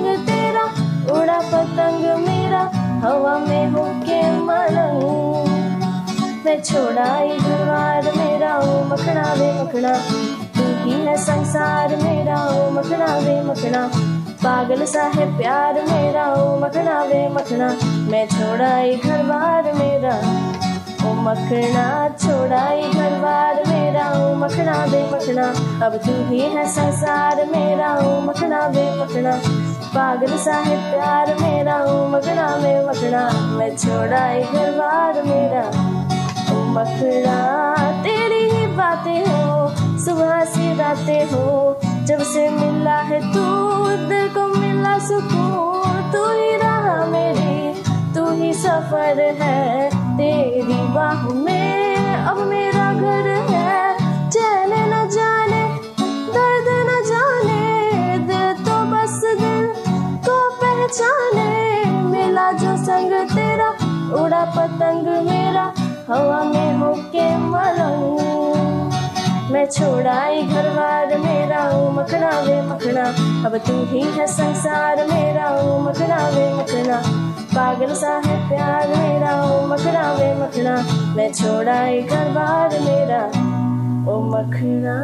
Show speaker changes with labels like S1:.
S1: रंग तेरा, उड़ा पतंग मेरा, हवा में होके मलंग। मैं छोड़ा इधर मेरा, ओ मखना वे मखना तू ही है संसार मेरा, ओ मखना वे मखना पागल सा है प्यार मेरा, ओ मखना वे मखना मैं छोड़ा घर बार मेरा, ओ मखना छोड़ा घर बार मेरा, ओ मखना बे मखना अब तू ही है संसार मेरा, ओ मखना बे मखना पागल सा है प्यार मेरा, ओ में मखना मैं छोड़ाई घर बार मेरा। ओ मखना तेरी ही बातें हो, सुबह से रातें हो, जब से मिला है तू, दिल को मिला सुकून, तू ही रहा मेरी, तू ही सफ़र है। पहचाने मिला जो संग तेरा, उड़ा पतंग मेरा, हवा में होके मलंग। मैं छोड़ाई घर बार मेरा मखना वे मखना। अब तू ही है संसार मेरा मखना वे मखना। पागल सा है प्यार मेरा ओ मखना वे मखना। मैं छोड़ा घर बार मेरा ओ मखना।